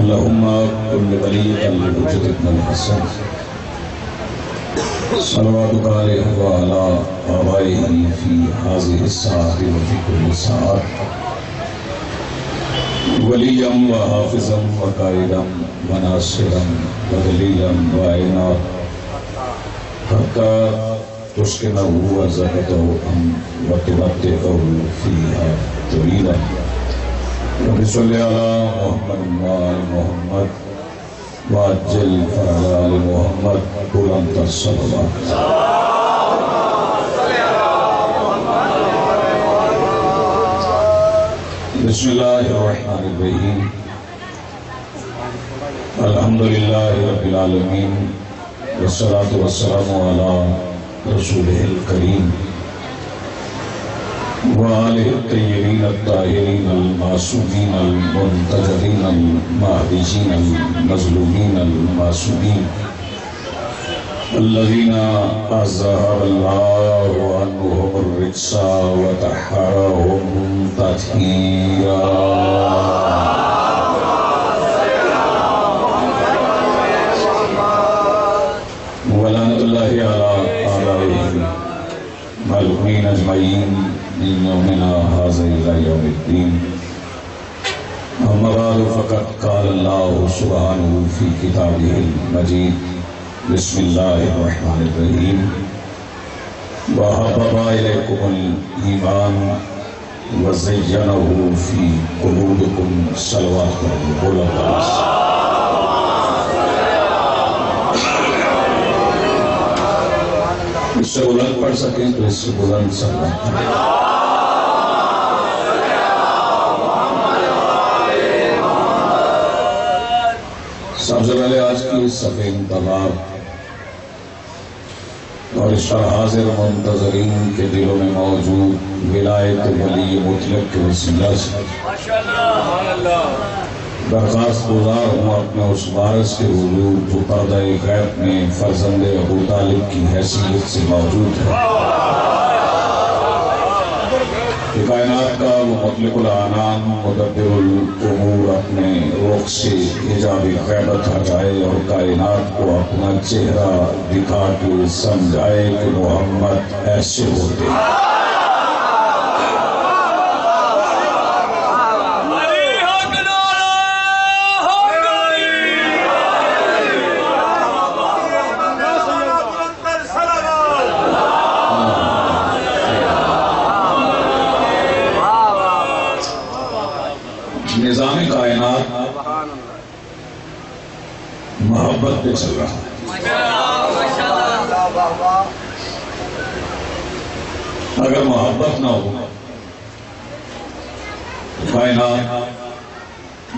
اللهم كل ولي الوجود ابن الحسن صلواتك عليه وعلى آبائه في هذه الساعة وفي كل ساعة وليا وحافظا وقائدا وناصرا ودليلا وعينا حتى تسكنه وزهده أم وتمتعه فيها طويلا رب صل على محمد وآل محمد وعجل على آل محمد بلند الصلوات بسم الله الرحمن الرحيم الحمد لله رب العالمين والصلاة والسلام على رسوله الكريم وآله الطيبين الطاهرين المعصومين المنتجرين المهديين المظلومين المعصومين الذين أزهر الله عنهم الرجس وطهرهم تطهيرا ولعنة الله على آبائهم ملعونين أجمعين من يومنا هذا إلى يوم الدين. أما بعد، فقد قال الله سبحانه في كتابه المجيد، بسم الله الرحمن الرحيم. وحبب إليكم الإيمان، وزينه في قلوبكم صلوات قول الله اس سے بلند پڑھ سکیں تو اس سے بلند صلوات سب سے پہلے آج کی صفحہ انتخاب اور اس پر حاضر منتظرین کے دلوں میں موجود ولایت ولی مطلق کے وسیلہ سے درخواست گزار ہوں اپنے اس وارث کے حضور جو پردہ غیب میں فرزند ابو طالب کی حیثیت سے موجود ہے۔ کائنات کا مطلق العنان مدبر الامور اپنے رخ سے حجاب غیبت ہٹائے اور کائنات کو اپنا چہرہ دکھا کے سمجھائے کہ محمد ایسے ہوتے ہیں نظام کائنات محبت پہ چل رہا ہے اگر محبت نہ ہو تو کائنات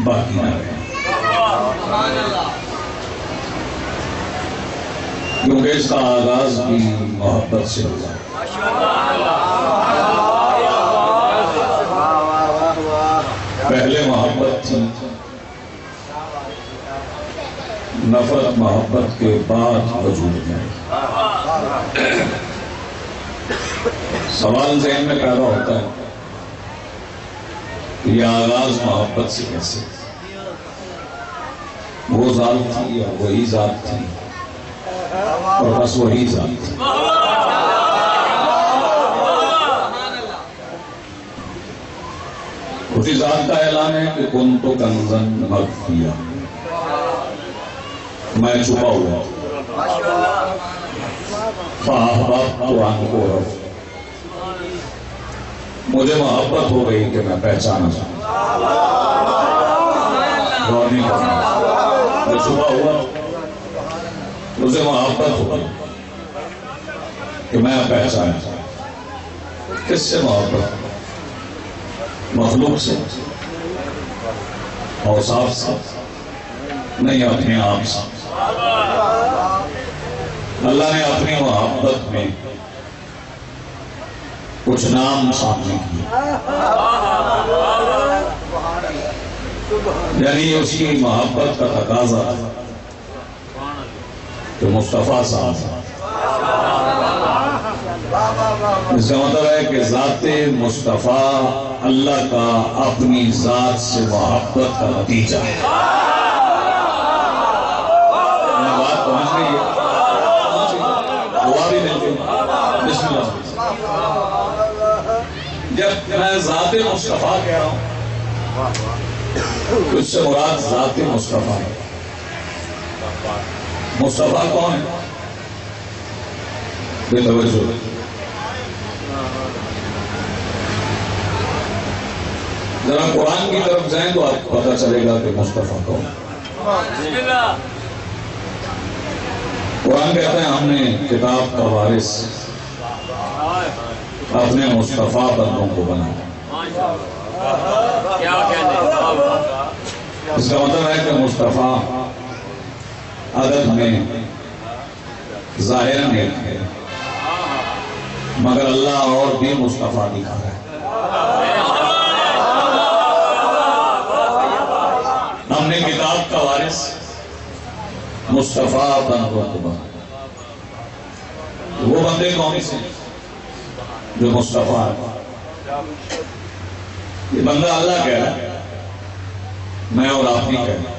باقی نہ رہے کیونکہ اس کا آغاز بھی محبت سے ہوا پہلے محبت تھی نفرت محبت وجود میں۔ سوال ذہن میں پیدا ہوتا ہے کہ یہ آغاز محبت سے کیسے؟ وہ ذات تھی یا وہی ذات تھی؟ اور بس وہی ذات تھی۔ اسی ذات کا اعلان ہے کہ کن تو کنزن مغفیہ میں چھپا ہوا ہوں۔ فاحباب کو رف مجھے محبت ہو گئی کہ میں پہچانا چاہوں غور میں چھپا ہوا مجھے محبت ہو گئی کہ میں پہچانا چاہوں کس سے محبت مخلوق سے اوصاف سے نہیں اپنے آپ سے اللہ نے اپنی محبت میں کچھ نام سامنے کیے۔ یعنی اس کی محبت کا تقاضا کہ مصطفیٰ صاحب اس کا مطلب ہے کہ ذات مصطفیٰ اللہ کا اپنی ذات سے محبت کا نتیجہ ہے میں بات پہنچ گئی ہے پہنچ گئی۔ دعا بھی مل گئی بسم اللہ جب میں ذات مصطفیٰ کہہ رہا ہوں۔ اس سے مراد ذات مصطفیٰ ہے۔ مصطفیٰ کون ہے؟ بے توجہ ذرا قرآن کی طرف جائیں تو آپ کو پتا چلے گا کہ مصطفیٰ کون قرآن کہتا ہے، ہم نے کتاب کا وارث اپنے مصطفیٰ بندوں کو بنایا۔ اس کا مطلب ہے کہ مصطفیٰ عدد میں، ظاہر ہے مگر اللہ اور بھی مصطفیٰ دکھا رہا ہے۔ ہم نے کتاب کا وارث مصطفیٰ بندوں کو وہ بندے کون سے جو مصطفیٰ ہے یہ بندہ اللہ کہہ رہا ہے، میں اور آپ نہیں کہہ رہا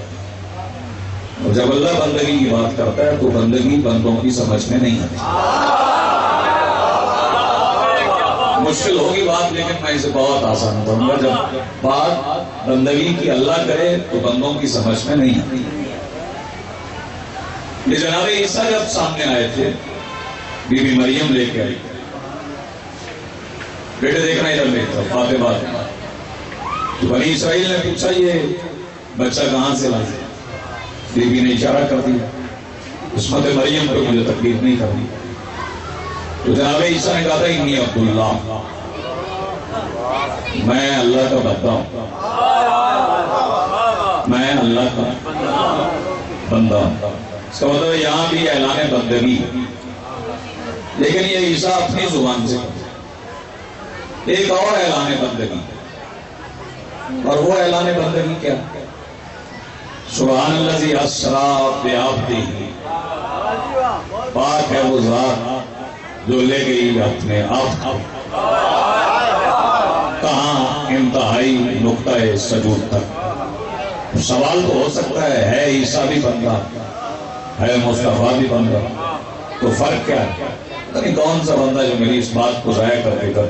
اور جب اللہ بندگی کی بات کرتا ہے تو بندگی بندوں کی سمجھ میں نہیں آتی۔ مشکل ہوگی بات، لیکن میں اسے بہت آسان کروں گا۔ جب بات بندگی کی اللہ کرے تو بندوں کی سمجھ میں نہیں آتی۔ یہ جناب عیسیٰ جب سامنے آئے تھے، بی بی مریم لے کے آئی بیٹے دیکھنا ادھر دیکھ رہا باتیں بات بنی اسرائیل نے پوچھا، یہ بچہ کہاں سے لائی بی بی نے اشارہ کر دیا۔ عصمت مریم کو مجھے تکلیف نہیں کرنی تو جناب عیسیٰ نے کہا تھا، انی عبداللہ. میں اللہ کا بندہ ہوں۔ میں اللہ کا بندہ ہوں۔ اس کا مطلب یہاں بھی اعلان بندگی ہے لیکن یہ عیسیٰ اپنی زبان سے۔ ایک اور اعلان بندگی اور وہ اعلان بندگی کیا؟ سبحان اللہ اسرا بعبدہ پاک ہے وہ ذات جو لے گئی اپنے آپ کو کہاں؟ انتہائی نقطۂ سجود تک. سوال تو ہو سکتا ہے ہے عیسیٰ بھی بندہ، ہے مصطفیٰ بھی بندہ، تو فرق کیا ہے؟ کون سا بندہ جو میری اس بات کو ضائع کر دے گا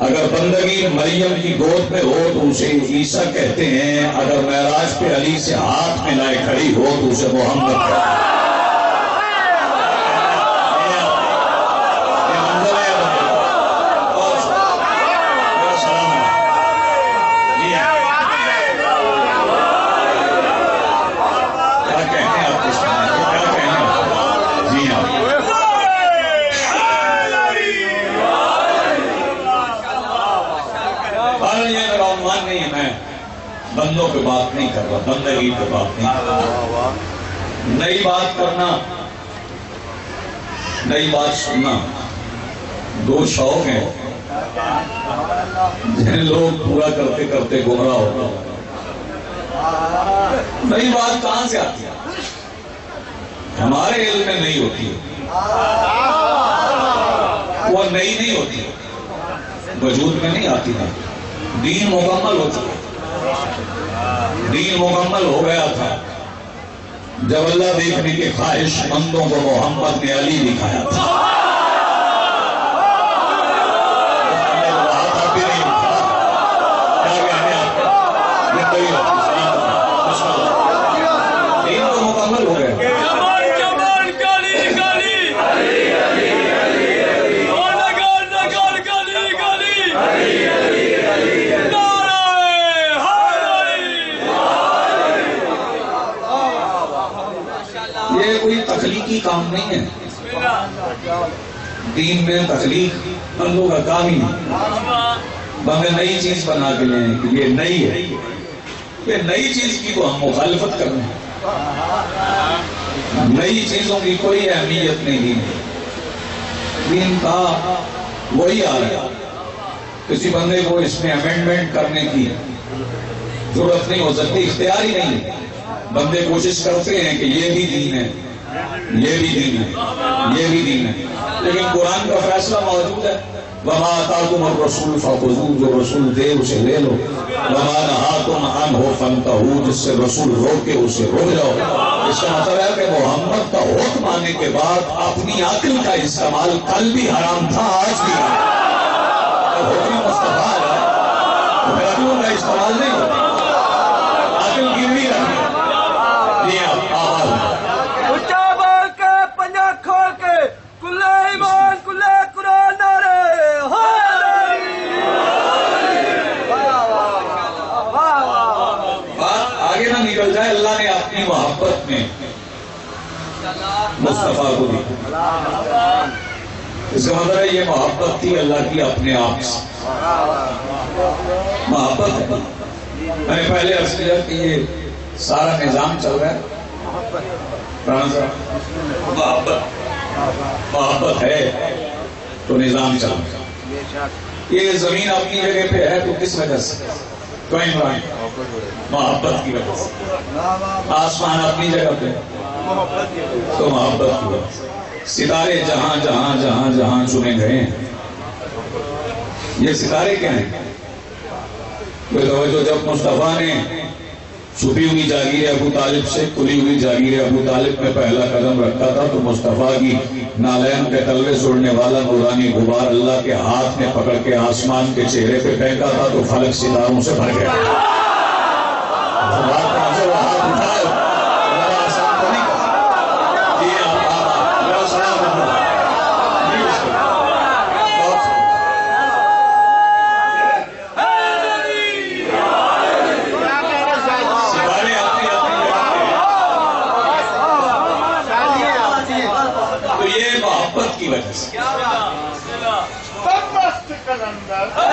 اگر بندگی مریم کی گود پہ ہو تو اسے عیسیٰ کہتے ہیں، اگر معراج پہ علی سے ہاتھ ملائے کھڑی ہو تو اسے محمد کہتے ہیں یہ منظر ہے اور میرا سلام ہے جی ہاں کیا کہتے ہیں آپ اس میں کیا کہتے ہیں جی ہاں اور یہ میرا عنوان نہیں ہے میں بندوں پہ بات نہیں کر بات۔ نہیں نئی بات کرنا۔ نئی بات سننا۔ دو شوق ہیں۔ جن لوگ پورا کرتے کرتے گمراہ ہوتا نئی بات کہاں سے آتی ہے؟ ہمارے علم میں نہیں ہوتی وہ نئی نہیں ہوتی۔ وجود میں نہیں آتی نا دین مکمل ہو چکا دین مکمل ہو گیا تھا۔ جب اللہ دیکھنے کے خواہش مندوں کو محمد نے علی دکھایا تھا ہاتھ آپ بھی نہیں اٹھا۔ کیا کہنے آپ کو؟ یہ کوئی بات نہیں، صحیح بات۔ دین تو مکمل ہو گیا جبان جبان گلی گلی اور نگار نگار گلی گلی نعرہ حیدری یہ کوئی تخلیقی کام نہیں ہے۔ دین میں تخلیق بندوں کا کام ہی نہیں۔ بندے نئی چیز بنا کے لیں کہ یہ نئی ہے۔ یہ نئی چیز کی تو ہم مخالفت کر رہے ہیں۔ نئی چیزوں کی کوئی اہمیت نہیں دین دین کا وہی آ رہا ہے۔ کسی بندے کو اس میں امینڈمنٹ کرنے کی ضرورت نہیں ہو سکتی اختیار ہی نہیں ہے۔ بندے کوشش کرتے ہیں کہ یہ بھی دین ہے۔ یہ بھی دین ہے، یہ بھی دین ہے۔ لیکن قرآن کا فیصلہ موجود ہے۔ وما آتاکم الرسول فخذوه، جو رسول دے اسے لے لو۔ وما نہاکم عنہ فانتہو جس سے رسول روکے اسے روک جاؤ۔ اس کا مطلب ہے کہ محمد کا حکم آنے کے بعد اپنی عقل کا استعمال کل بھی حرام تھا، آج بھی حرام۔ حکم مصطفیٰ ہے۔ تو پھر عقلوں کا استعمال نہیں ہوتا عقل گروی رکھیں جی آپ آواز اچھا بول کے پنجا کھول کے کلے ایمان کلے قرآن نعرے بات آگے نہ نکل جائے اللہ نے اپنی محبت میں مصطفیٰ کو دی اس کا مطلب ہے یہ محبت تھی اللہ کی اپنے آپ سے۔ محبت ہے۔ میں نے پہلے عرض کیا کہ یہ سارا نظام چل رہا ہے۔ محبت۔ محبت ہے۔ تو نظام چل رہا ہے۔ یہ زمین اپنی جگہ پہ ہے تو کس وجہ سے؟ کوئی محبت کی وجہ سے۔ آسمان اپنی جگہ پہ ہے۔ تو محبت کی وجہ سے ستارے جہاں جہاں جہاں جہاں چنے گئے ہیں۔ یہ ستارے کیا ہیں؟ کوئی توجہ جب مصطفیٰ نے چھپی ہوئی جاگیر ابو طالب سے، کھلی ہوئی جاگیر ابو طالب میں پہلا قدم رکھا تھا، تو مصطفیٰ کی نالین کے تلوے سوڑنے والا نورانی غبار اللہ کے ہاتھ میں پکڑ کے آسمان کے چہرے پہ پھینکا تھا، تو فلک ستاروں سے بھر گیا بات کہاں سے وہ ہاتھ اٹھائے ذرا آسان تو نہیں کہا جی آپ آپ ذرا سلام رکھو جی اس کو بہت سے ستارے اپنی اپنی جگہ پہ تو یہ محبت کی وجہ سے سب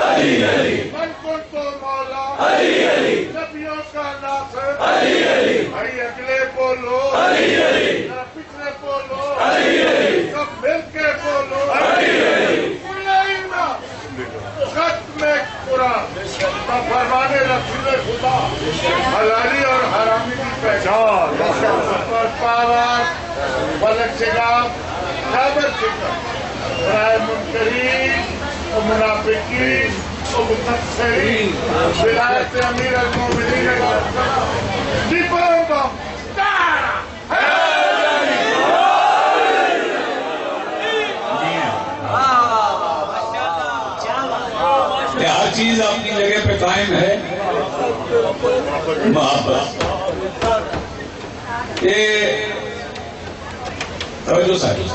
علی علی علی علی علی علی علی حسنین کا بابا علی علی غازی کا بابا علی علی من کن تو مولا علی علی نبیوں کا ناصر علی علی بھائی اگلے بولو علی علی پچھلے بولو علی علی سب مل کے بولو علی علی قرآن رسول خدا حلالی اور حرامی کی پہچان اور پاور فلک شگاف خیبر شکر رائے منکرین منافقین و متفسرین ولایت امیر المومنین دیپرم ہر چیز اپنی جگہ پہ قائم ہے۔ محبت۔ یہ توجہ ساری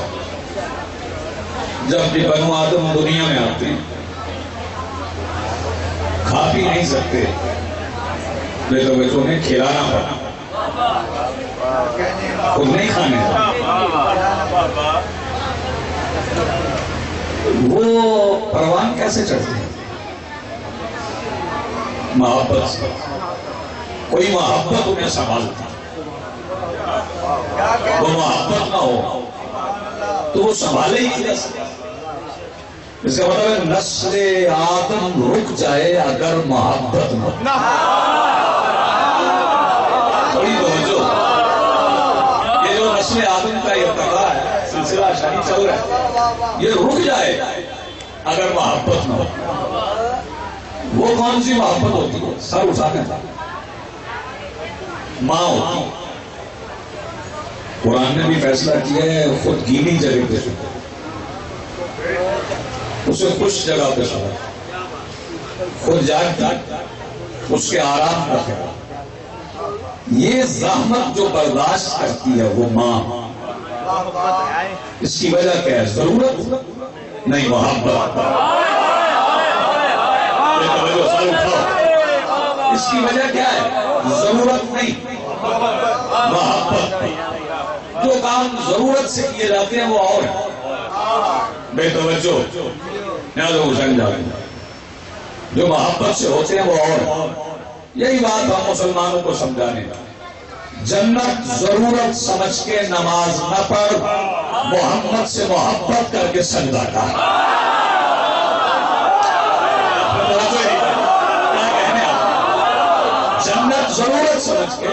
جب بھی بنو آدم دنیا میں آتے ہیں کھا پی نہیں سکتے۔ بے توجہ انہیں کھلانا پڑا خود نہیں کھانے وہ پروان کیسے چڑھتے ہیں؟ محبت۔ سے کوئی محبت انہیں سنبھالتی وہ محبت نہ ہو تو وہ سنبھالے ہی نہیں جا سکتے۔ اس کا مطلب ہے نسل آدم رک جائے اگر محبت نہ ہو۔ بڑی توجہ۔ یہ جو نسل آدم کا ارتقا ہے، سلسلہ شاہی چل رہا ہے، یہ رک جائے اگر محبت نہ ہو۔ وہ کون سی محبت ہوتی ہے؟ سر اٹھانے ماں ہوتی۔ قرآن نے بھی فیصلہ کیا ہے، خود گینی جگہ پہ۔ اسے کچھ جگہ پہ سو خود جاگ جاگ اس کے آرام رکھے یہ زحمت جو برداشت کرتی ہے وہ ماں۔ اس کی وجہ کیا ہے؟ ضرورت نہیں، محبت۔ اس کی وجہ کیا ہے؟ ضرورت نہیں، محبت۔ جو کام ضرورت سے کیے جاتے ہیں وہ اور بے توجہ۔ نیاز حسین جاتے جو محبت سے ہوتے ہیں وہ اور یہی بات ہم مسلمانوں کو سمجھانے کا۔ جنت ضرورت سمجھ کے نماز نہ پڑھ، محمد سے محبت کر کے سجدہ کر۔ جنت ضرورت سمجھ کے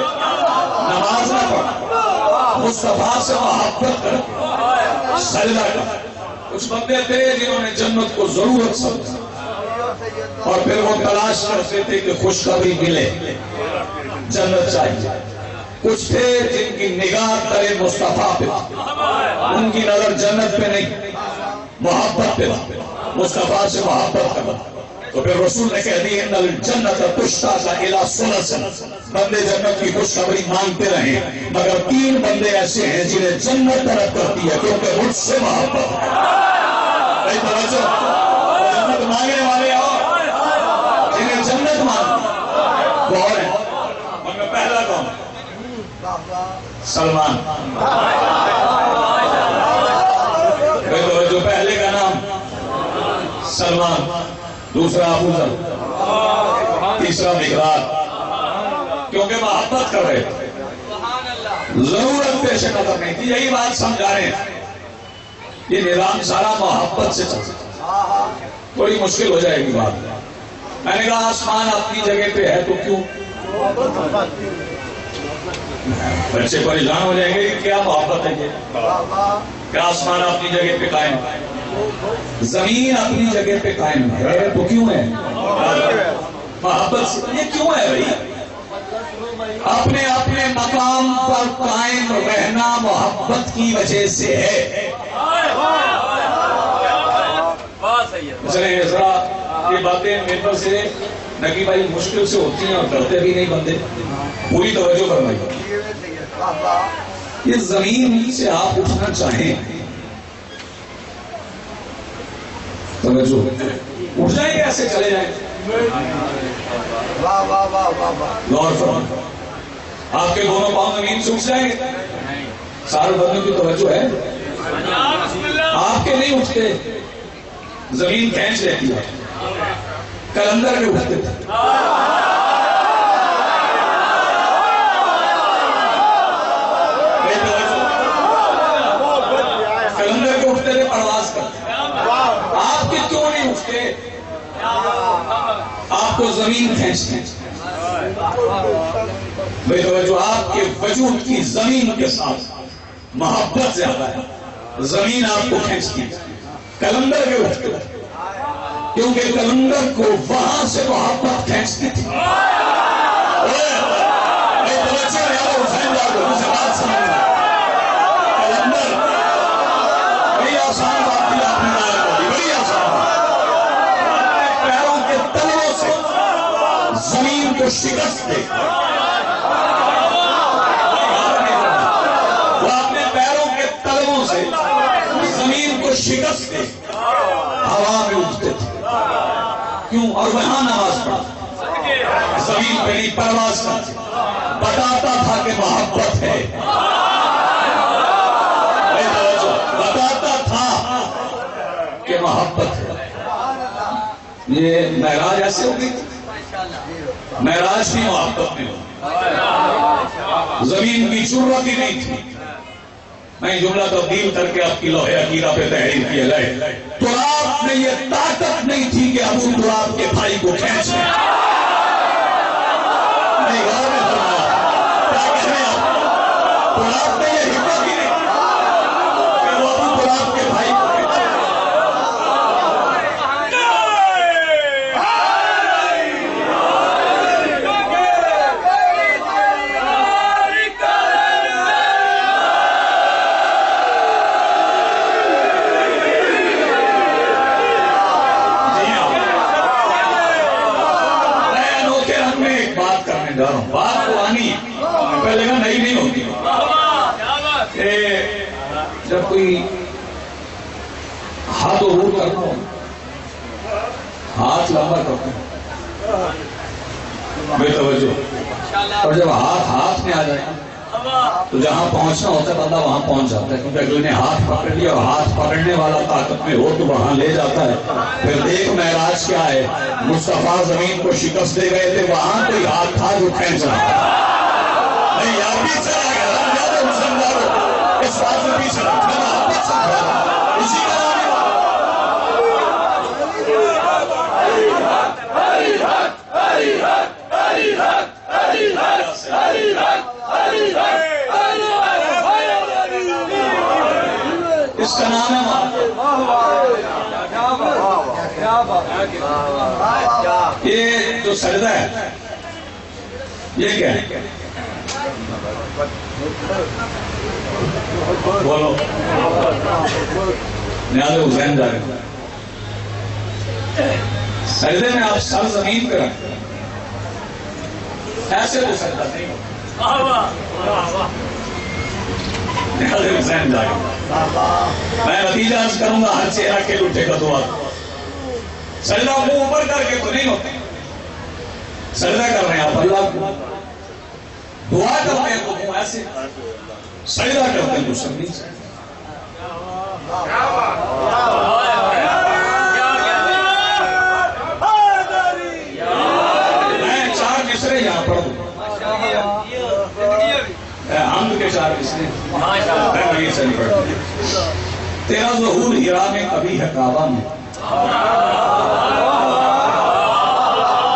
نماز نہ پڑھ، مصطفیٰ سے محبت کر کے سجدہ کر۔ کچھ بندے تھے جنہوں نے جنت کو ضرورت سمجھا۔ اور پھر وہ تلاش کرتے تھے کہ خوشخبری ملے۔ جنت چاہیے۔ کچھ تھے جن کی نگاہ کرے مصطفیٰ پہ۔ ان کی نظر جنت پہ نہیں، محبت پہ۔ مصطفیٰ سے محبت کرنا رسول نے کہہ دی ان الجنت تشتا کا الہ سنسن بندے جنت کی خوشخبری مانگتے رہے مگر تین بندے ایسے ہیں جنہیں جنت طرف کرتی ہے، کیونکہ مجھ سے محبت ہے۔ بھائی توجہ، جنت مانگنے والے اور جنہیں جنت مانگتی وہ اور ہیں۔ ان میں پہلا کون سلمان۔ بھائی توجہ، پہلے کا نام سلمان۔ دوسرا ابو ذر تیسرا مقدار۔ کیونکہ محبت کر رہے تھے ضرورت پیش نظر نہیں تھی، یہی بات سمجھا رہے ہیں۔ یہ نظام سارا محبت سے چلتا تھوڑی مشکل ہو جائے گی بات۔ میں نے کہا، آسمان اپنی جگہ پہ ہے، تو کیوں؟ بچے پریشان ہو جائیں گے کہ کیا محبت ہے یہ؟ کیا آسمان اپنی جگہ پہ قائم ہے؟ زمین اپنی جگہ پہ قائم ہے۔ تو کیوں ہے؟ محبت سے یہ کیوں ہے بھائی؟ اپنے اپنے مقام پر قائم رہنا محبت کی وجہ سے ہے۔ چلے ذرا یہ باتیں میرے سے نگی بھائی مشکل سے ہوتی ہیں اور کرتے بھی نہیں بندے۔ پوری توجہ فرمائی یہ زمین سے آپ اٹھنا چاہیں۔ توجہ اٹھ جائیں گے ایسے چلے جائیں غور فرما آپ کے دونوں پاؤں زمین اٹھ جائیں گے سارے بندوں کی توجہ ہے آپ کے نہیں اٹھتے زمین کھینچ لیتی ہے کلندر کے اٹھتے تھے کلندر کے اٹھتے تھے پرواز کرتے آپ کے کیوں نہیں اٹھتے آپ کو زمین کھینچتے بھائی توجہ آپ کے وجود کی زمین کے ساتھ محبت زیادہ ہے۔ زمین آپ کو کھینچتی ہے کلندر کے۔ اٹھتے کیونکہ کلندر کو وہاں سے محبت کھینچتی تھی بھائی توجہ ہے یار حسین جاؤ مجھے بات سمجھنا کلندر بڑی آسان بات تھی آپ نے نہ بولی بڑی آسان بات پیروں کے تلوں سے زمین کو دے وہ اپنے پیروں کے تلوں سے زمین کو شکست دے ہوا میں اٹھتے تھے۔ کیوں؟ اور وہاں نماز پڑھا زمین پہ نہیں پرواز کرتے۔ بتاتا تھا کہ محبت ہے۔ بتاتا تھا کہ محبت ہے۔ یہ معراج ایسے ہوگی معراج کی محبت میں ہو زمین کی ضرورت ہی نہیں تھی۔ میں جملہ تبدیل کر کے آپ کی لوہے عقیدہ پہ تحریر کیا لائے تراب میں یہ طاقت نہیں تھی کہ ابو تراب کے بھائی کو کھینچ لیں نہیں غور میں فرمایا کیا کہہ رہے ہیں آپ تراب میں یہ ہمت ہی نہیں کہ وہ ابو تراب کے بھائی کو کھینچ لیں جی ہاں میں انوکھے رنگ میں ایک بات کرنے جا رہا ہوں بات پرانی ہے پہلے کا نئی نہیں ہوتی کہ جب کوئی ہاتھ عبور کرتا ہوں ہاتھ لمبا کرتا ہوں بے توجہ اور جب ہاتھ ہاتھ میں آ جائے تو جہاں پہنچنا ہوتا ہے بندہ وہاں پہنچ جاتا ہے کیونکہ اگلے نے ہاتھ پکڑ لیا اور ہاتھ پکڑنے والا طاقت میں ہو تو وہاں لے جاتا ہے پھر دیکھ معراج کیا ہے مصطفیٰ زمین کو شکست دے گئے تھے وہاں کوئی ہاتھ تھا جو کھینچ رہا تھا نہیں یار پیچھے آ گیا ہم زیادہ مسلمانوں اس بات میں پیچھے رہا میں آپ پیچھے سمجھا رہا اسی کا نام ہے اس کا نام ہے ماں یہ جو سجدہ ہے یہ کیا ہے بولو نیاز حسین جا رہے ہیں سجدے میں آپ سر زمین پہ رکھتے ہیں ایسے تو سجدہ نہیں ہوتا۔ نیاز حسین جا رہے ہیں میں نتیجہ عرض کروں گا ہر چہرہ کے اٹھے کا دعا۔ سجدہ منہ اوپر کر کے تو نہیں ہوتے۔ سجدہ کر رہے ہیں آپ اللہ کو۔ دعا کرتے ہیں تو منہ ایسے۔ سجدہ کرتے ہیں تو سب نہیں سجدہ میں چار مصرے یہاں پڑھ دوں حمد کے چار مصرے میں وہیں سے نہیں پڑھتا تیرا ظہور ہیرا میں کبھی ہے کعبہ میں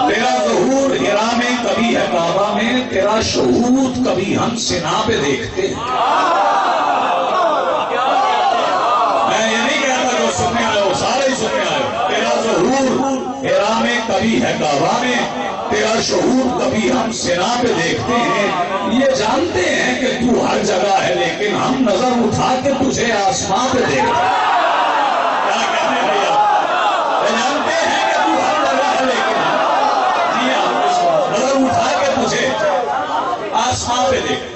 تیرا ظہور ہیرا میں کبھی ہے کعبہ میں تیرا شہود کبھی ہم سنا پہ دیکھتے ہیں میں یہ نہیں کہتا جو سننے آئے ہو سارے ہی سننے آئے ہو تیرا ظہور ہیرا میں ہے کعبہ میں تیرا شہور کبھی ہم سنا پہ دیکھتے ہیں۔ یہ جانتے ہیں کہ تو ہر جگہ ہے، لیکن ہم نظر اٹھا کے تجھے آسمان پہ دیکھتے ہیں۔ جی ہاں، نظر اٹھا کے آسمان پہ دیکھ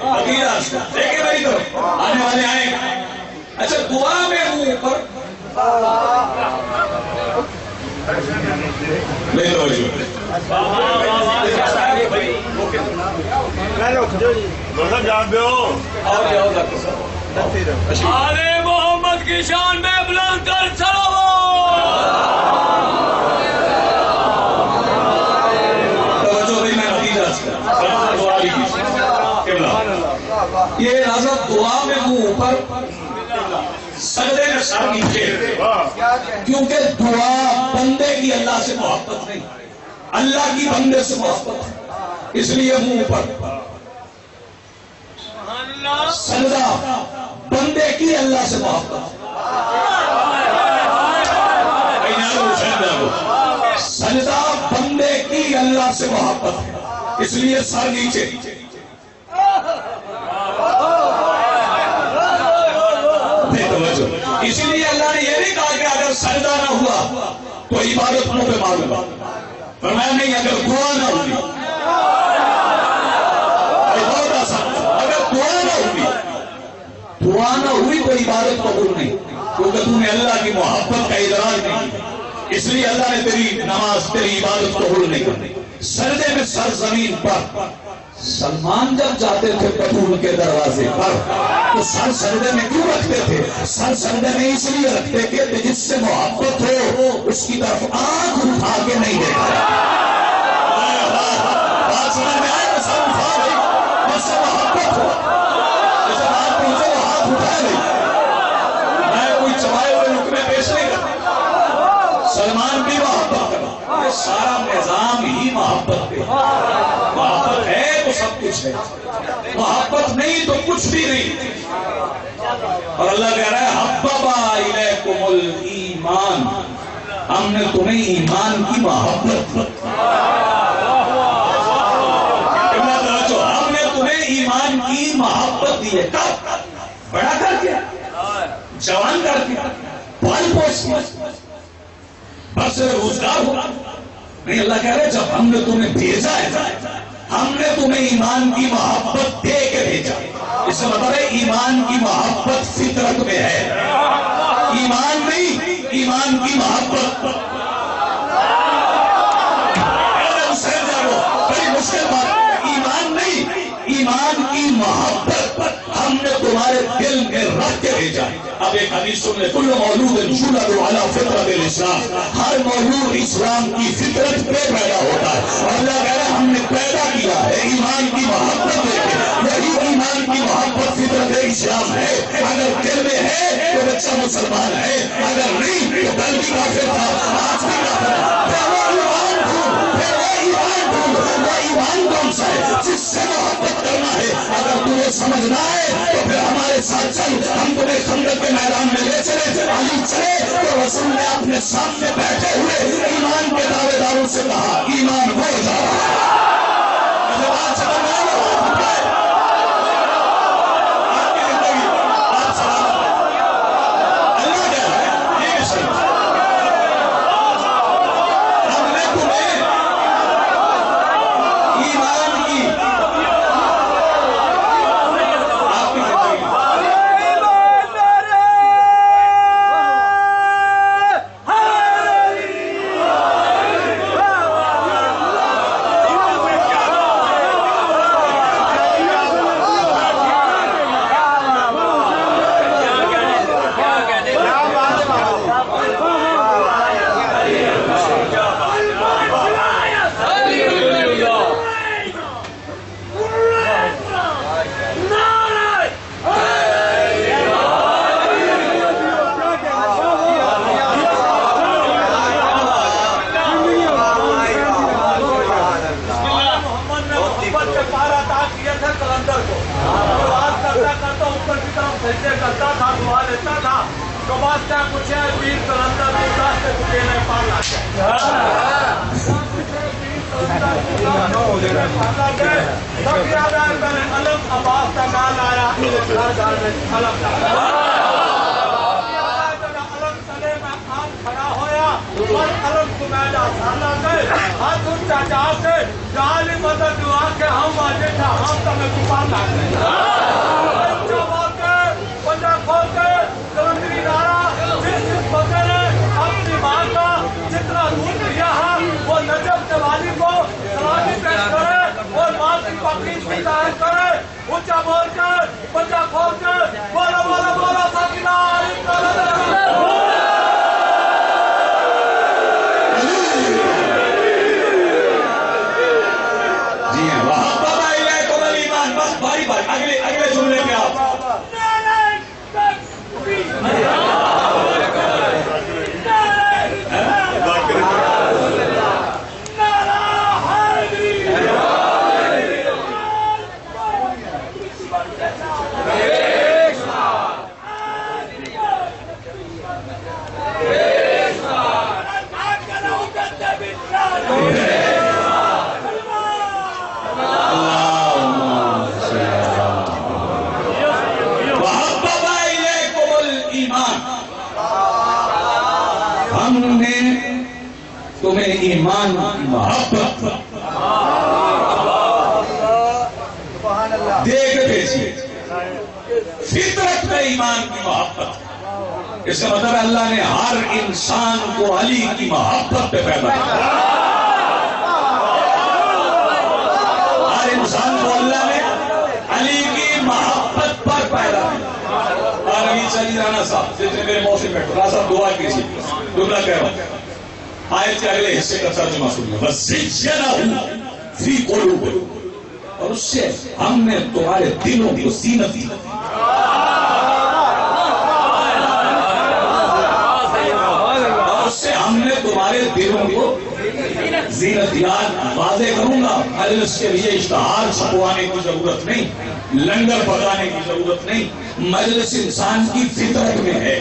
آسمان آنے والے اچھا دعا میں ہوں اوپر۔ لے لو جو مطلب جان دو محمد کی شان میں بلند کر چلو۔ توجہ نہیں یہ حضرت دعا میں ہوں اوپر سجدے میں سر نیچے کیونکہ دعا بندے کی اللہ سے محبت نہیں۔ اللہ کی بندے سے محبت ہے۔ اس لیے ہوں اوپر سجدہ بندے کی اللہ سے محبت سجدہ بندے کی اللہ سے محبت ہے۔ اس لیے سر نیچے۔ سجدہ نہ ہوا تو عبادت منہ پہ معلوم فرمایا، نہیں، اگر دعا نہ ہوئی بہت آسان۔ اگر دعا نہ ہوئی دعا نہ ہوئی تو عبادت قبول نہیں۔ کیونکہ تم نے اللہ کی محبت کا ادراک نہیں اس لیے اللہ نے تیری نماز، تیری عبادت قبول نہیں کرنی۔ سردے میں سر زمین پر سلمان جب جاتے تھے بطول کے دروازے پر تو سر سردے میں کیوں رکھتے تھے سر سردے میں اس لیے رکھتے تھے کہ جس سے محبت ہو اس کی طرف آنکھ اٹھا کے نہیں دیکھا کچھ ہے محبت نہیں تو کچھ بھی نہیں۔ اور اللہ کہہ رہا ہے حببا الیکم الایمان۔ ہم نے تمہیں ایمان کی محبت ہم نے تمہیں ایمان کی محبت دی ہے۔ کب؟ بڑا کر دیا۔ جوان کر دیا۔ پال پوچھ بس روزگار ہوا نہیں، اللہ کہہ رہے جب ہم نے تمہیں بھیجا ہے ہم نے تمہیں ایمان کی محبت دے کے بھیجا۔ اس سے مطلب ہے ایمان کی محبت فطرت میں ہے۔ ایمان نہیں، ایمان کی محبت۔ ایمان نہیں، ایمان کی محبت ہم نے تمہارے دل میں رکھ کے بھیجا۔ اب ایک حدیث سن لے کل مولود یولد علی فطرت الاسلام۔ ہر مولود اسلام کی فطرت پہ پیدا ہوتا ہے۔ اللہ کہہ رہا ہم نے پیدا پیدا کیا ہے ایمان کی محبت دے یہی ایمان کی محبت فطرت اسلام ہے۔ اگر دل میں ہے تو بچہ اچھا مسلمان ہے، اگر نہیں تو دل بھی کافر تھا۔ آج بھی کافر ایمان کون سا ہے؟ جس سے محبت کرنا ہے۔ اگر تمہیں سمجھنا ہے تو پھر ہمارے ساتھ چل۔ ہم تمہیں خندق کے میدان میں لے چلے۔ علی چلے تو رسول نے اپنے سامنے بیٹھے ہوئے ایمان کے دعوے داروں سے کہا، ایمان ہو جا۔ بچہ بول کر بچہ کھول کر بولا بولا بولا سکینہ علی کلندر جی ہیں وہاں بابا الیکم الایمان بس باری باری اگلے اگلے جملے میں آپ وحبب الیکم الایمان ہم نے تمہیں ایمان کی محبت دے کے بھیجی فطرت میں ایمان کی محبت اس کا مطلب ہے اللہ نے ہر انسان کو علی کی محبت پہ پیدا کیا۔ ہر انسان کو اللہ نے علی کی محبت پر پیدا کیا۔ اور علی چلی رانا صاحب جس نے میرے موسم بیٹھو رانا صاحب، دعا کیجیے۔ جملہ کہہ رہا ہوں۔ آیت کے اگلے حصے کا ترجمہ سنیے وَزِيَّنَهُ فِي قُلُوبِهِمْ۔ اور اس سے ہم نے تمہارے دلوں کو زینت دی۔ سارے نے دلوں کو زینت یاد واضح کروں گا۔ مجلس کے لیے اشتہار چھپوانے کی ضرورت نہیں لنگر پکانے کی ضرورت نہیں، مجلس انسان کی فطرت میں ہے۔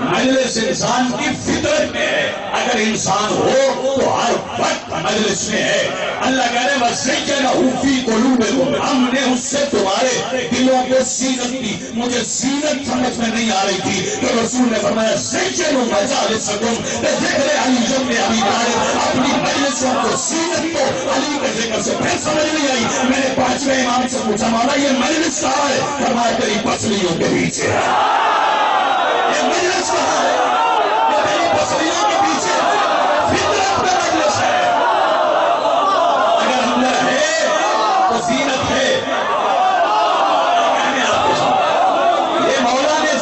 مجلس انسان کی فطرت میں ہے۔ اگر انسان ہو تو ہر وقت مجلس میں ہے۔ اللہ کہہ رہے وَزَيَّنَهُ فِي قُلُوبِكُمْ ہم نے اس سے تمہارے دلوں کو زینت دی مجھے زینت سمجھ میں نہیں آ رہی تھی تو رسول نے فرمایا زَيَّنُوا مَجَالِسَكُمْ ذکر علی جب نے ابھی طالب اپنی مجلسوں کو زینت کو علی کے ذکر سے پھر سمجھ نہیں آئی۔ میں نے پانچویں امام سے پوچھا مولا یہ مجلس کا ہے فرمایا تیری پسلیوں کے پیچھے ہے یہ مجلس ہے یہ تیری پسلیوں کے پیچھے فطرت کا مجلس ہے اگر اندر ہے تو زینت ہے یہ مولا نے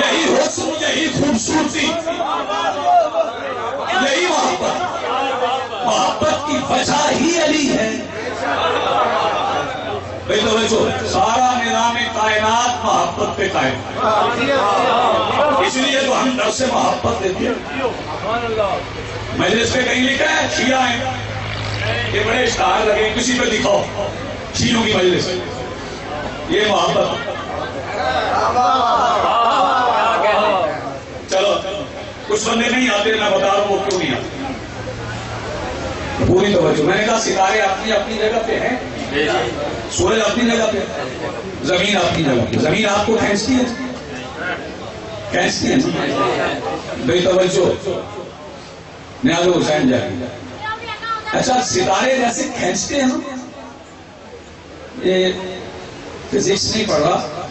یہی یہی خوبصورتی یہی محبت محبت کی وجہ توجہ سارا نظام کائنات محبت پہ قائم ہے۔ اس لیے تو ہم در سے محبت دیتے ہیں۔ مجلس پہ کہیں لکھا ہے، شیعہ ہیں۔ یہ بڑے اشتہار لگے، کسی پہ دکھاؤ۔ شیعوں کی مجلس۔ یہ محبت۔ چلو، کچھ بندے نہیں آتے، میں بتا رہا ہوں وہ کیوں نہیں پوری توجہ۔ میں نے کہا ستارے اپنی اپنی جگہ پہ ہیں۔ سورج اپنی جگہ پہ۔ زمین اپنی جگہ پہ۔ زمین آپ کو کھینچتی ہے؟ کھینچتی ہے؟ بے توجہ۔ نیاز حسین جائے۔ اچھا ستارے جیسے کھینچتے ہیں یہ فزکس نہیں پڑھ رہا۔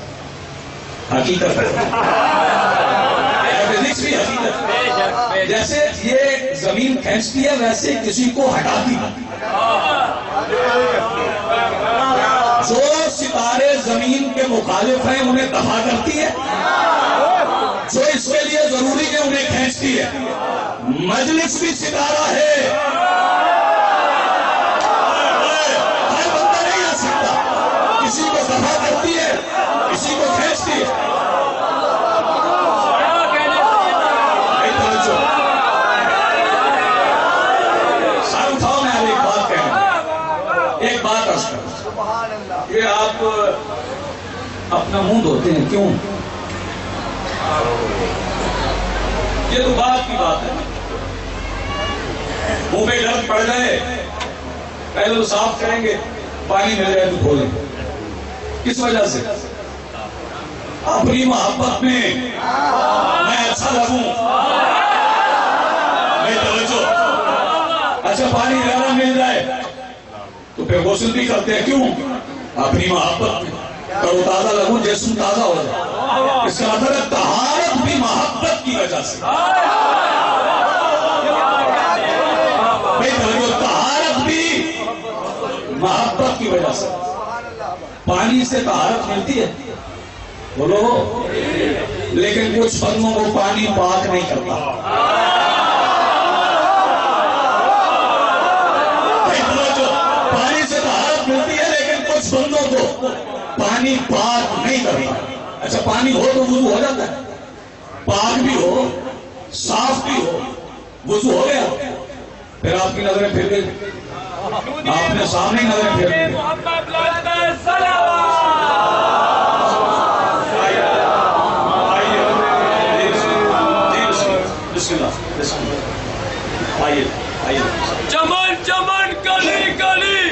حقیقت ہے۔ فزکس بھی حقیقت جیسے یہ زمین کھینچتی ہے، ویسے کسی کو ہٹاتی ہے جو ستارے زمین کے مخالف ہیں، انہیں دفاع کرتی ہے۔ جو اس کے لیے ضروری ہے، انہیں کھینچتی ہے۔ مجلس بھی ستارہ ہے۔ ہر بندہ نہیں آ سکتا۔ کسی کو دفاع کرتی ہے، کسی کو کھینچتی ہے ایک توجہ۔ سر اٹھاؤ میں اب ایک بات کہنا ایک بات عرض کروں کہ آپ اپنا منہ دھوتے ہیں کیوں یہ تو بات کی بات ہے منہ پہ درد پڑ جائے پہلے تو صاف کریں گے پانی مل جائے تو کھولیں گے کس وجہ سے اپنی محبت میں میں اچھا لگوں میں توجہ اچھا پانی زیادہ مل جائے تو پھر غسل بھی کرتے ہیں کیوں اپنی محبت میں کرو تازہ لگوں جسم تازہ ہو جائے۔ اس کا مطلب ہے طہارت بھی محبت کی وجہ سے۔ طہارت بھی محبت کی وجہ سے۔ پانی سے طہارت ملتی ہے۔ بولو۔ لیکن کچھ بندوں کو پانی پاک نہیں کرتا پانی سے طہارت ملتی ہے لیکن کچھ بندوں کو پانی پاک نہیں کرتا اچھا پانی ہو تو وضو ہو جاتا ہے۔ پاک بھی ہو، صاف بھی ہو، وضو ہو گیا۔ پھر آپ کی نظریں پھر گئی۔ آپ نے سامنے نظریں پھر گئی محمد لائق سلام آئیے جی بسم اللہ بسم اللہ بسم اللہ آئیے آئیے چمن چمن گلی گلی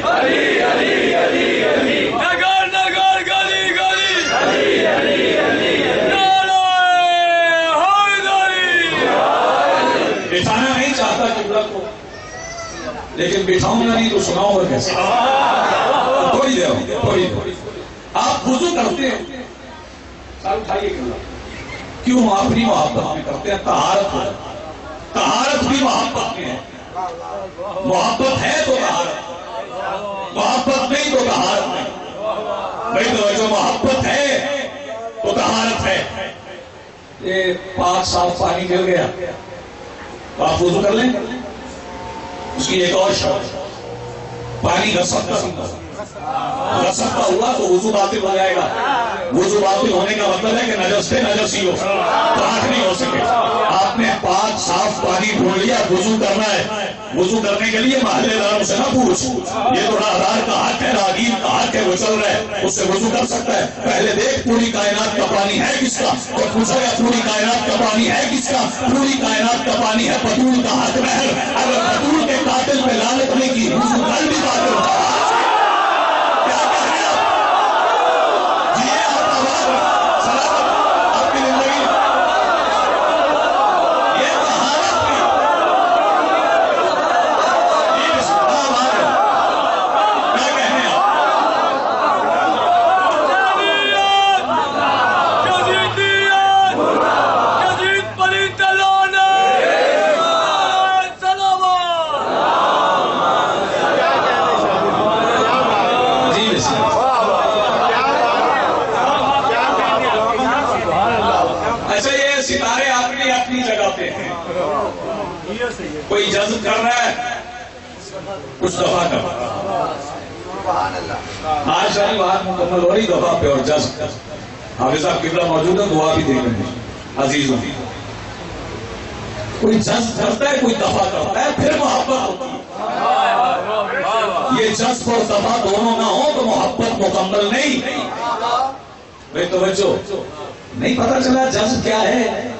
نگر نگر گلی گلی نعرہ حیدری بٹھانا نہیں چاہتا قبلہ کو لیکن بٹھاؤں گا نہیں تو سناؤں گا کیسے۔ تھوڑی دیر تھوڑی دیر آپ وضو کرتے ہیں۔ سر، اٹھائیے کیوں اپنی محبت میں کرتے ہیں؟ طہارت ہو۔ طہارت بھی محبت میں ہے۔ محبت ہے تو طہارت۔ محبت نہیں تو طہارت نہیں۔ بھائی توجہ محبت ہے، تو طہارت ہے۔ یہ پانچ صاف پانی مل گیا۔ تو آپ وضو کر لیں۔ اس کی ایک اور شرط پانی غصب کا غصب کا ہوا تو وضو باطل ہو جائے گا۔ وضو باطل ہونے کا مطلب ہے کہ نجس سے نجس ہی ہو۔ پاک نہیں ہو سکے۔ آپ نے پاک صاف پانی ڈھونڈ لیا، وضو کرنا ہے۔ وضو کرنے کے لیے محلے داروں سے نہ پوچھ۔ یہ تو راہدار کا حق ہے راگیر کا حق ہے، وہ چل رہا ہے۔ اس سے وضو کر سکتا ہے۔ پہلے دیکھ، پوری کائنات کا پانی ہے کس کا؟ اور پوچھا گیا، پوری کائنات کا پانی ہے کس کا؟ پوری کائنات کا پانی ہے پتول کا حق محل۔ اگر پتول کے قاتل پہ لعنت نہیں کی، وضو کر بھی باطل ہوتا ہے کیا کہہ رہے ہیں آپ؟ جیے آپ آواز سلامت آپ کی زندگی یہ طہارت کی یہ بسم اللہ آواز ہے کیا کہہ رہے ہیں آپ؟ جدیدیت جدید پری تلانے سلامات جی بسم اللہ اچھا یہ ستارے اپنی اپنی جگہ پہ ہیں کوئی جذب کر رہا ہے کچھ دفاع کر رہا ہے آج شاہی بات مکمل ہو رہی دفعہ پہ اور جذب حافظ صاحب، قبلہ موجود ہے، دعا بھی دے گے۔ عزیزوں، کوئی جذب کرتا ہے، کوئی دفعہ کرتا ہے، پھر محبت ہوتی ہے۔ یہ جذب اور دفعہ دونوں نہ ہو تو محبت مکمل نہیں۔ بھائی، توجہ۔ نہیں پتا چلا جذب کیا ہے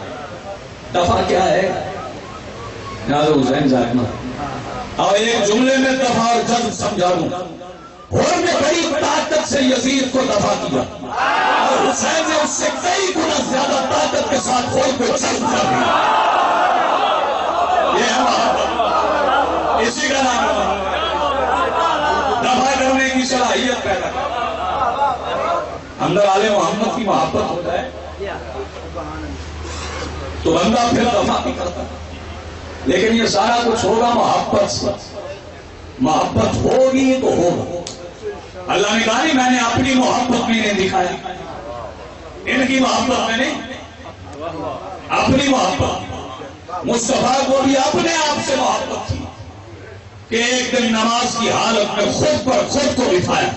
دفعہ کیا ہے۔ یاد حسین جاگنا اور ایک جملے میں دفعہ اور جذب سمجھا دوں۔ اور نے بڑی طاقت سے یزید کو دفع کیا۔ اور حسین نے اس سے کئی گنا زیادہ طاقت کے ساتھ خود کو جذب کر دیا یہ ہے اسی کا نام ہے محبت دفع کرنے کی صلاحیت پیدا اندر آل محمد کی محبت ہوتا ہے۔ تو بندہ پھر دفع بھی کرتا لیکن یہ سارا کچھ ہوگا محبت سے۔ محبت ہوگی تو ہوگا۔ اللہ نے کہا نہیں میں نے اپنی محبت میں نہیں دکھایا ان کی محبت میں نہیں، اپنی محبت۔ مصطفیٰ کو بھی اپنے آپ سے محبت تھی کہ ایک دن نماز کی حالت میں خود پر خود کو بٹھایا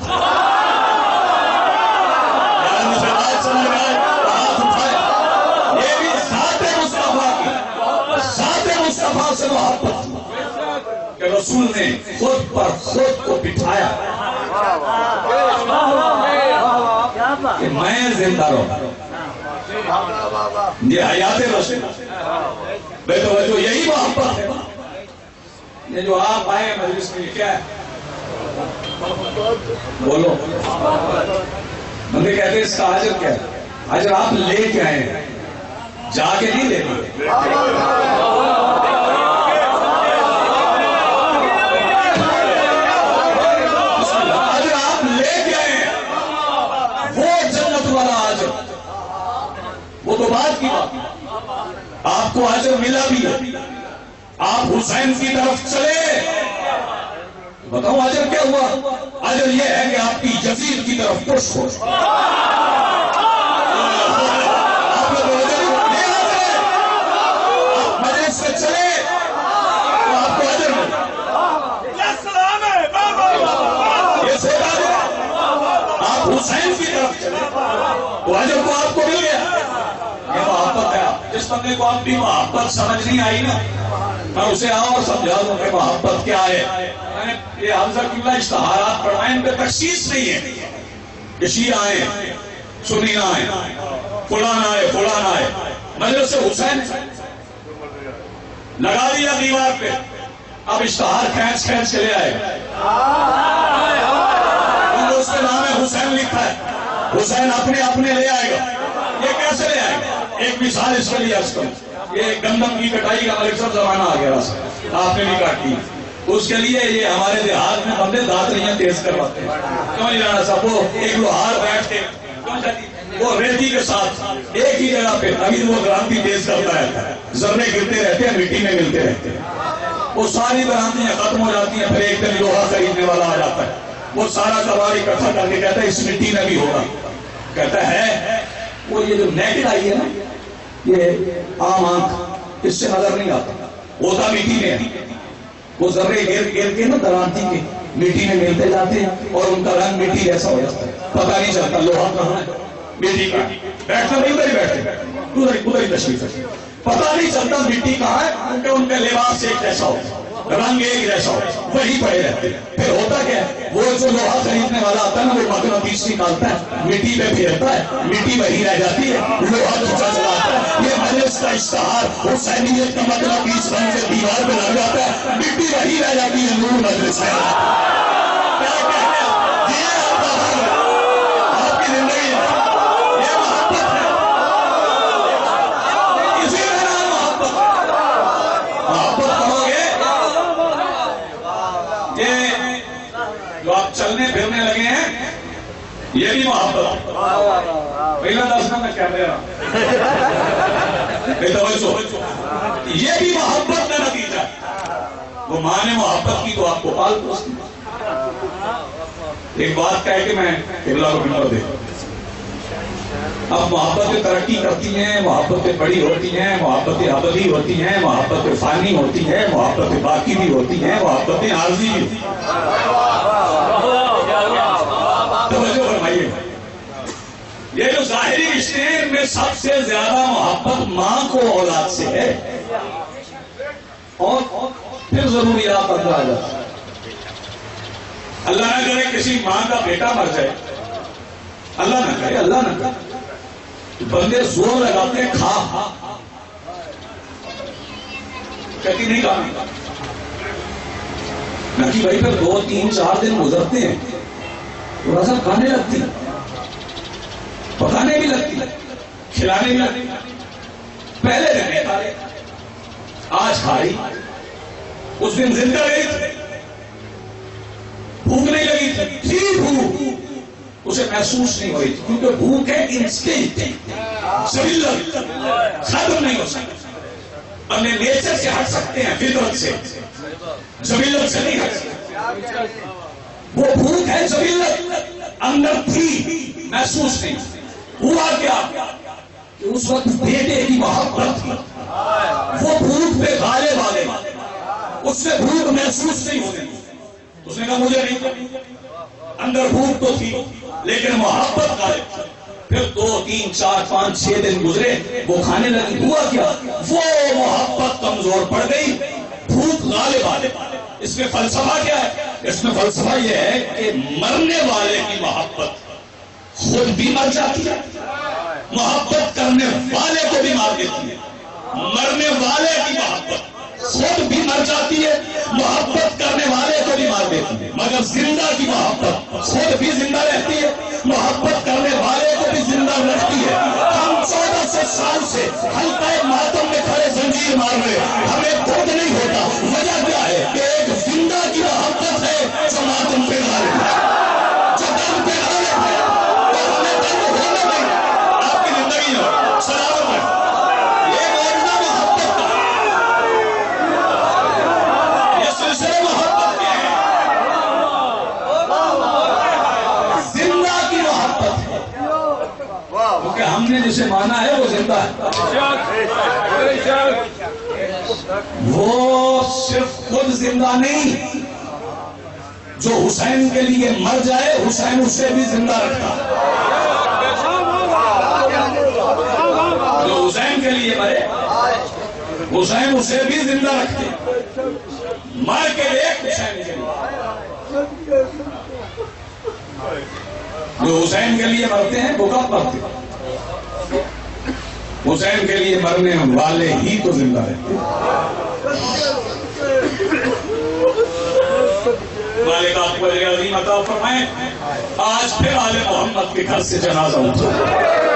یہ بھی ذات مصطفیٰ کی۔ ذات مصطفیٰ سے محبت تھی کہ رسول نے خود پر خود کو بٹھایا۔ کہ میں زندہ رہوں۔ یہ حیات رسول بے توجہ، یہی محبت ہے۔ یہ جو آپ آئے مجلس میں کیا ہے؟ بولو۔ بندے کہتے ہیں، اس کا حاجر کیا ہے؟ حاجر آپ لے کے آئے ہیں۔ جا کے نہیں لے کے حاجر آپ لے کے آئے ہیں وہ جنت والا حاجر وہ تو بات کی بات آپ کو حاجر ملا بھی۔ ہے آپ حسین کی طرف چلے۔ بتاؤ حاجر کیا ہوا؟ حاجر یہ ہے کہ آپ کی جزیر کی طرف پش ہو۔ آپ لوگ لے آتے آپ سے چلے۔ تو آپ کو حاجر یہ آپ حسین کی طرف چلے۔ تو حاجر کو آپ کو مل گیا۔ جس بندے کو اپنی محبت سمجھ نہیں آئی نا۔ میں اسے آؤں اور سمجھا دوں کہ محبت کیا ہے۔ میں نے یہ حمزہ قبلہ اشتہارات پڑھائے، ان پہ تخصیص نہیں ہے۔ کہ شیعہ آئے سنی نہ آئے، فلان آئے فلان آئے۔ مجلس حسین لگا دیا دیوار پہ۔ اب اشتہار کھینچ کھینچ کے لے آئے۔ کیونکہ اس کے نام حسین لکھا ہے۔ حسین اپنے اپنے لے آئے گا۔ یہ کیسے لے آئے گا؟ ایک مثال اس کے لیے عرض کروں۔ یہ گندم کی کٹائی کا ملک صاحب زمانہ آ گیا آپ نے بھی کاٹی۔ اس کے لیے یہ ہمارے دیہات میں بندے داتریاں تیز کرواتے ہیں۔ کیوں نہیں رانا صاحب؟ وہ ایک لوہار بیٹھ کے وہ ریتی کے ساتھ ایک ہی جگہ پہ ابھی وہ گرانتی تیز کرتا ہے۔ ذرے گرتے رہتے ہیں، مٹی میں ملتے رہتے ہیں۔ وہ ساری برامدیاں ختم ہو جاتی ہیں، پھر ایک دن لوہا خریدنے والا آ جاتا ہے۔ وہ سارا کباڑ اکٹھا کر کے کہتا ہے، اس مٹی میں بھی ہوگا۔ کہتا ہے، وہ یہ جو نیکڈ آئی ہے نا یہ عام آنکھ اس سے نظر نہیں آتا۔ ہوتا مٹی میں ہے۔ وہ ذرے گر گر کے نا درانتی کے مٹی میں ملتے جاتے ہیں اور ان کا رنگ مٹی جیسا ہو جاتا ہے۔ پتہ نہیں چلتا لوہا کہاں ہے۔ مٹی کا بیٹھنا نہیں، ادھر ہی بیٹھتے ادھر ادھر ہی تشریف ہے۔ پتہ نہیں چلتا مٹی کہاں ہے۔ کیونکہ ان کے لباس ایک جیسا ہے رنگ ایک جیسا ہو وہی پڑے رہتے پھر ہوتا کیا ہے؟ وہ جو لوہا خریدنے والا آتا ہے نا، وہ مغناطیس نکالتا ہے، مٹی پہ پھیرتا ہے، مٹی وہی رہ جاتی ہے، لوہا کھینچا چلاتا ہے۔ یہ مجلس کا اشتہار حسینیت کا مغناطیس رنگ سے دیوار پہ لگ جاتا ہے، مٹی وہی رہ جاتی ہے، نور مجلس ہے کیا کہتے ہیں یہ آپ کا حال ہے آپ کی زندگی ہے یہ محبت ہے اسی کا نام محبت محبت کرو گے یہ جو آپ چلنے پھرنے لگے ہیں یہ بھی محبت پہلا دس میں کیا دے رہا بے توجہ۔ یہ بھی محبت کا نتیجہ۔ وہ ماں نے محبت کی تو آپ کو پال پوس ایک بات کہہ کہ میں قبلہ کو نمبر دے۔ اب محبتیں ترقی کرتی ہیں محبتیں بڑی ہوتی ہیں محبتیں ابدی ہوتی ہیں محبتیں فانی ہوتی ہیں محبتیں باقی بھی ہوتی ہیں محبتیں عارضی بھی ہوتی ہیں۔ یہ جو ظاہری رشتے ہیں، ان میں سب سے زیادہ محبت ماں کو اولاد سے ہے۔ اور پھر ضروریات پر آ جاتا ہے۔ اللہ نہ کرے کسی ماں کا بیٹا مر جائے۔ اللہ نہ کرے، اللہ نہ کرے۔ بندے زور لگاتے ہیں، کھا۔ کہتی نہیں کھا۔ نہ کہ بھائی پھر دو، تین، چار دن گزرتے ہیں۔ تھوڑا سا کھانے لگتی پکانے بھی لگتی، کھلانے بھی لگتی۔ پہلے رہنے کھائے آج کھائی اس دن زندہ رہی تھی۔ بھوک نہیں لگی تھی تھی بھوک۔ اسے محسوس نہیں ہوئی تھی، کیونکہ بھوک ہے انسٹنٹ ذلت، ختم نہیں ہو سکتی اپنے نیچر سے ہٹ سکتے ہیں، فطرت سے۔ ذلت سے نہیں ہٹ سکتے۔ وہ بھوک ہے ذلت، اندر تھی، محسوس نہیں۔ ہوا کیا کہ اس وقت بیٹے کی محبت تھی۔ وہ بھوک پہ غالب والے۔ اس سے بھوک محسوس نہیں ہوتی اس نے کہا، مجھے نہیں اندر بھوک تو تھی، لیکن محبت غالب تھی۔ پھر دو، تین، چار، پانچ، چھ دن گزرے، وہ کھانے لگی ہوا کیا؟ وہ محبت کمزور پڑ گئی۔ بھوک غالب آ اس میں فلسفہ کیا ہے؟ اس میں فلسفہ یہ ہے کہ مرنے والے کی محبت۔ خود بھی مر جاتی ہے۔ محبت کرنے والے کو بھی مار دیتی ہے۔ مرنے والے کی محبت خود بھی مر جاتی ہے۔ محبت کرنے والے کو بھی مار دیتی ہے۔ مگر زندہ کی محبت خود بھی زندہ رہتی ہے۔ محبت کرنے والے کو بھی زندہ رکھتی ہے۔ ہم چودہ سو سال سے ہلکا ماتم میں کھڑے زنجیر مار رہے ہمیں خود نہیں ہوتا۔ وجہ مانا ہے وہ ہے وہ صرف خود زندہ نہیں، جو حسین کے لیے مر جائے، حسین اسے بھی زندہ رکھتا۔ جو حسین کے لیے مرے، حسین اسے بھی زندہ رکھتے۔ مر کے ایک حسین کے لیے۔ جو حسین کے لیے مرتے ہیں، وہ کب مرتے؟ ہیں حسین کے لیے مرنے والے ہی تو زندہ رہتے ہیں۔ مالک آپ کو عظیم عطا فرمائے، آج پھر آل محمد کے گھر سے جنازہ اٹھا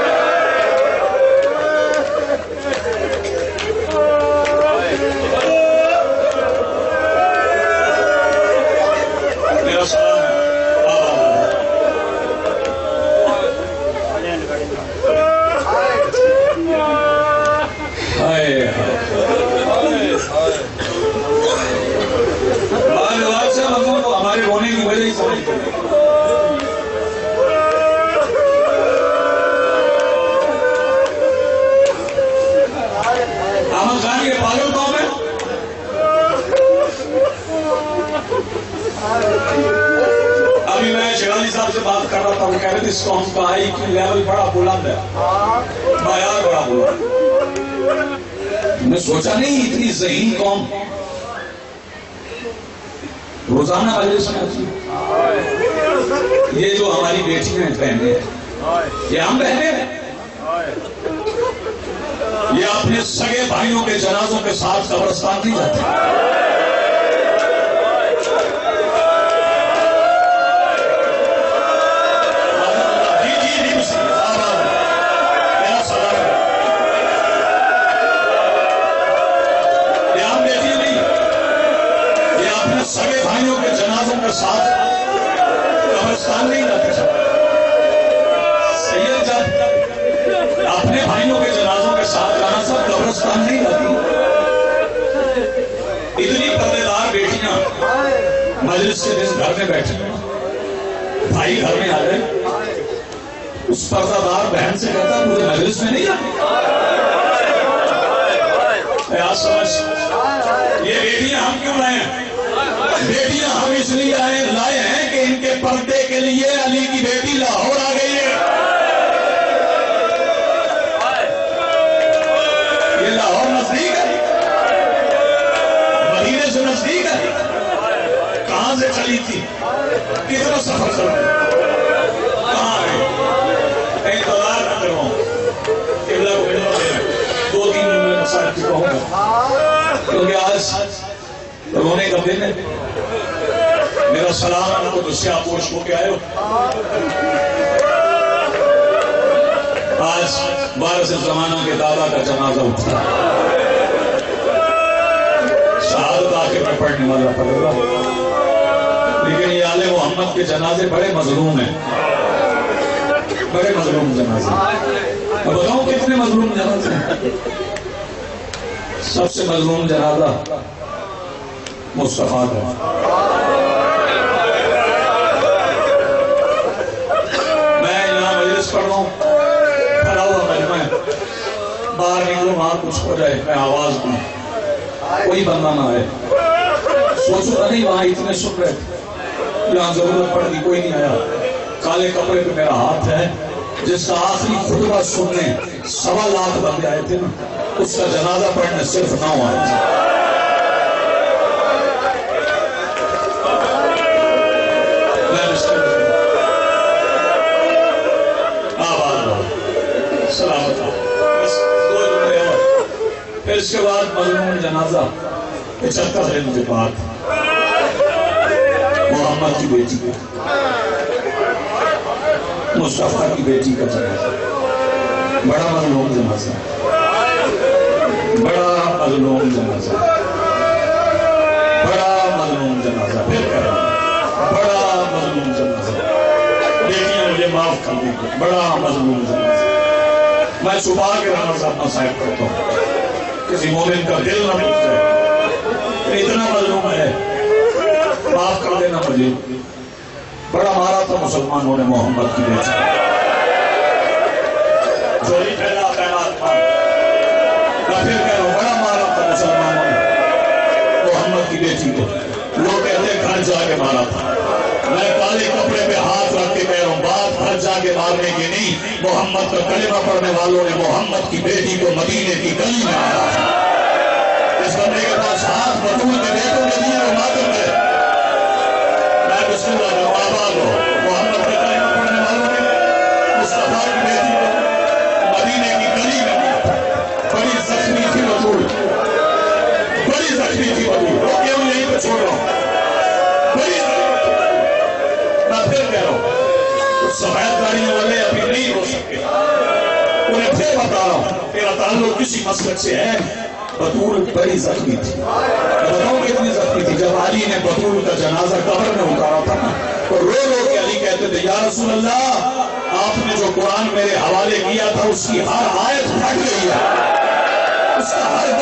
یہ بیٹیاں ہم کیوں لائے ہیں؟ بیٹیاں ہم اس لیے لائے ہیں کہ ان کے پردے کے لیے علی کی بیٹی لاہور آ گئی ہے۔ یہ لاہور نزدیک ہے۔ مدینے سے نزدیک ہے۔ کہاں سے چلی تھی؟ کتنا سفر چلا کہوں گا کیونکہ آج رونے کا دن ہے۔ میرا سلام آپ کو دسیا پوش ہو کے آئے ہو۔ آج بارہ زمانہ کے دادا کا جنازہ اٹھا شہادت آ کے میں پڑھنے والا پڑے گا لیکن یہ آل محمد کے جنازے بڑے مظلوم ہیں۔ بڑے مظلوم جنازے۔ بتاؤں کتنے مظلوم جنازے ہیں۔ سب سے مظلوم جنازہ مصطفیٰ کا میں یہاں مجلس پڑھ رہا ہوں، کھڑا ہوا مجمع باہر نکلو، وہاں کچھ ہو جائے، میں آواز دوں۔ کوئی بندہ نہ آئے۔ سوچو نہیں وہاں اتنے سن رہے تھے یہاں ضرورت پڑ گئی کوئی نہیں آیا۔ کالے کپڑے پہ میرا ہاتھ ہے۔ جس کا آخری خطبہ سننے سوا لاکھ بندے آئے تھے نا۔ اس کا جنازہ پڑھنے صرف نو آئے آباد سلامت پھر اس کے بعد مظلوم جنازہ۔ پچہتر دن کے بعد۔ محمد کی بیٹی کا مصطفیٰ کی بیٹی کا جنازہ۔ بڑا مظلوم جنازہ۔ بڑا مظلوم جنازہ بڑا مظلوم جنازہ پھر کہہ رہا بڑا مظلوم جنازہ۔ بیٹیاں مجھے معاف کر دیں۔ بڑا مظلوم جنازہ۔ میں صبح کے رحمت صاحب کرتا ہوں۔ کسی مومن کا دل نہ ٹوٹ جائے اتنا مظلوم ہے۔ معاف کر دینا مجھے۔ بڑا مارا تھا مسلمانوں نے محمد کی بیٹی چوری پھیلا تھے لوگ کہتے گھر جا کے مارا تھا۔ میں کالے کپڑے پہ ہاتھ رکھ کے کہہ رہا ہوں، بات گھر جا کے مارنے کی نہیں، محمد کا کلمہ پڑھنے والوں نے محمد کی بیٹی کو مدینے کی گلی میں مارا اس بندے کے پاس ہاتھ بطول تعلق کسی مسلک سے ہے بطول بڑی زخمی تھی میں بتاؤں کتنی زخمی تھی جب علی نے بطول کا جنازہ قبر میں اتارا تھا نا تو رو رو کے علی کہتے تھے یا رسول اللہ آپ نے جو قرآن میرے حوالے کیا تھا اس کی ہر آیت پھٹ گئی ہے اس کا ہر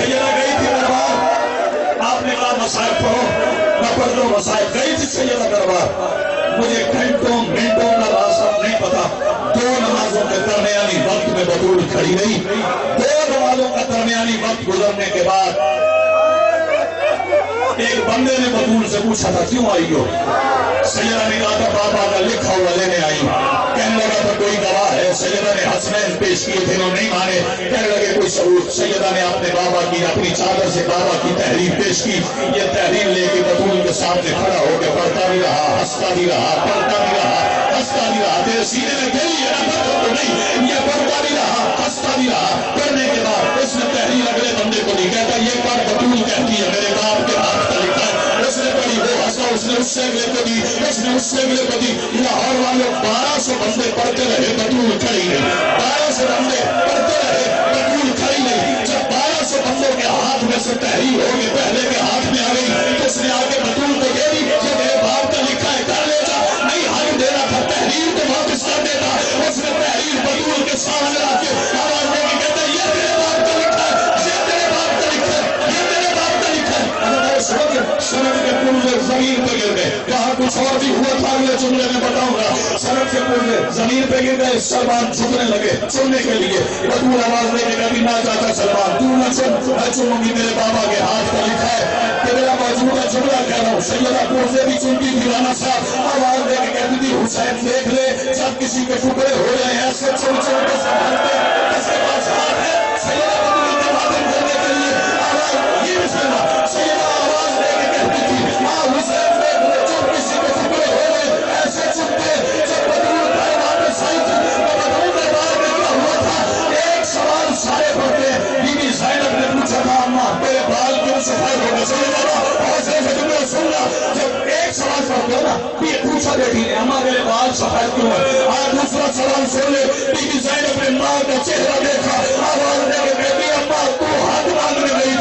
سیدہ گئی تھی دربار۔ آپ نے کہا مسائب پڑھو میں پڑھ دو مسائب گئی تھی سیدہ دربار۔ مجھے گھنٹوں منٹوں کا راستہ نہیں پتا۔ دو نمازوں کے درمیانی وقت میں بطول کھڑی رہی۔ دو نمازوں کا درمیانی وقت گزرنے کے بعد ایک بندے نے بطول سے پوچھا تھا، کیوں آئی ہو؟ سیدہ نے تھا بابا کا لکھا ہوا لینے آئی کہنے لگا تھا کوئی گواہ ہے سیدہ نے حسنین پیش کیے تھے انہوں نہیں مانے کہنے لگے کوئی ثبوت سیدہ نے اپنے بابا کی اپنی چادر سے بابا کی تحریر پیش کی یہ تحریر لے کے بطول کے سامنے کھڑا ہو کے پڑھتا بھی رہا ہنستا بھی رہا پڑھتا بھی رہا ہنستا بھی رہا تیرے سینے میں گئی ہے نا تو نہیں یہ پڑھتا بھی رہا ہنستا بھی رہا پڑھنے کے بعد اس نے تحریر اگلے بندے کو نہیں کہتا یہ پڑھ بطول کہتی ہے، میرے باپ کے ہاتھ کا لکھا ہے۔ فیصلہ اس نے اس سے میرے کو دی اس نے اس سے میرے کو دی لاہور والے بارہ سو بندے پڑھتے رہے بطول کھڑی نہیں بارہ سو بندے پڑھتے رہے بطول کھڑی نہیں جب بارہ سو بندوں کے ہاتھ میں سے تحریر ہوگی پہلے کے ہاتھ میں آ گئی تو اس نے گئے سلمان چھپنے لگے چھپنے کے لیے۔ بطول آواز لے کے نبی نہ چاہتا سلمان تو نہ چھپ میں چنوں گی میرے بابا کے ہاتھ کا لکھا ہے کہ میرا موجود کا جھگڑا کہہ رہا ہوں۔ سیدہ پرزے بھی چنتی تھی صاحب آواز دے کے کہتی تھی، حسین دیکھ لے سب کسی کے ٹکڑے ہو رہے ہیں ایسے چھوڑ چھوڑ کے سلمان سنبھالتے اس کے پاس ہاتھ ہے سفید جب ایک سوال نا پوچھا ہمارے کیوں دوسرا سوال سن لے گئی